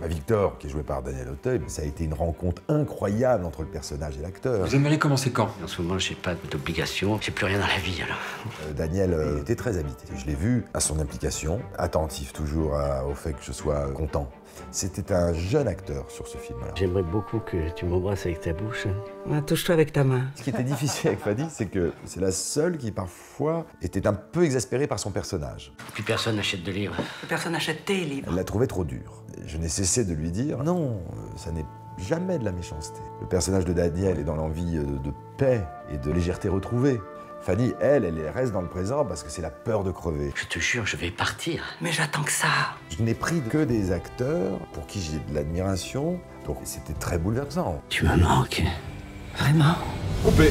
Bah, Victor, qui est joué par Daniel Auteuil, ça a été une rencontre incroyable entre le personnage et l'acteur. Vous aimeriez commencer quand? En ce moment, j'ai pas d'obligation, j'ai plus rien dans la vie alors. Euh, Daniel euh, était très habité. Je l'ai vu à son implication, attentif toujours à- au fait que je sois content. C'était un jeune acteur sur ce film-là. J'aimerais beaucoup que tu m'embrasses avec ta bouche. Touche-toi avec ta main. Ce qui était difficile avec Fadi, c'est que c'est la seule qui parfois était un peu exaspérée par son personnage. Plus personne n'achète de livres. Personne n'achète tes livres. Elle l'a trouvé trop dur. Je n'ai cessé de lui dire non, euh, ça n'est jamais de la méchanceté. Le personnage de Daniel est dans l'envie euh, de paix et de légèreté retrouvée. Fanny, elle, elle reste dans le présent parce que c'est la peur de crever. Je te jure, je vais partir. Mais j'attends que ça. Je n'ai pris que des acteurs pour qui j'ai de l'admiration, donc c'était très bouleversant. Tu me manques. Vraiment? Coupé